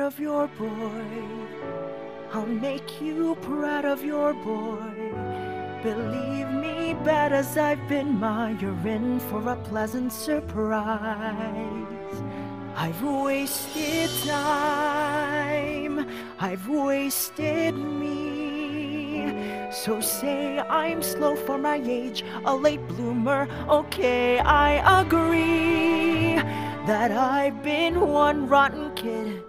of your boy. I'll make you proud of your boy. Believe me, bad as I've been, Ma, you're in for a pleasant surprise. I've wasted time, I've wasted me. So say I'm slow for my age, a late bloomer. Okay, I agree that I've been one rotten kid.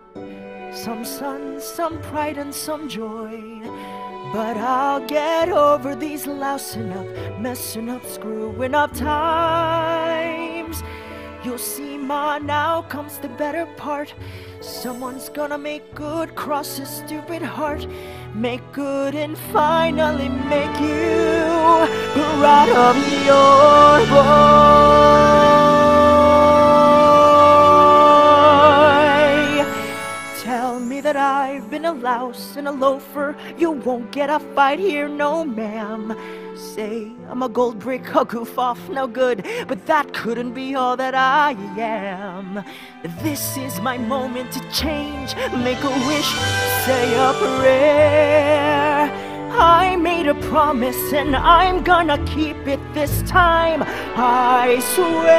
Some son, some pride, and some joy. But I'll get over these lousing up, messing up, screwing up times. You'll see, Ma, now comes the better part. Someone's gonna make good, cross his stupid heart. Make good and finally make you proud of your boy. I've been a louse and a loafer. You won't get a fight here, no ma'am. Say I'm a gold brick, a goof off, no good, but that couldn't be all that I am. This is my moment to change, make a wish, say a prayer. I made a promise and I'm gonna keep it this time. I swear.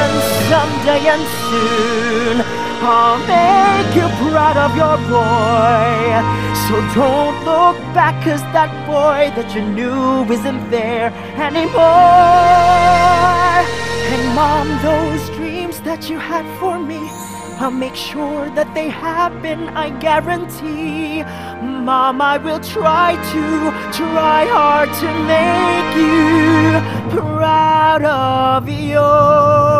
And someday and soon I'll make you proud of your boy. So don't look back, cause that boy that you knew isn't there anymore. And mom, those dreams that you had for me, I'll make sure that they happen, I guarantee. Mom, I will try to, try hard to make you proud of your.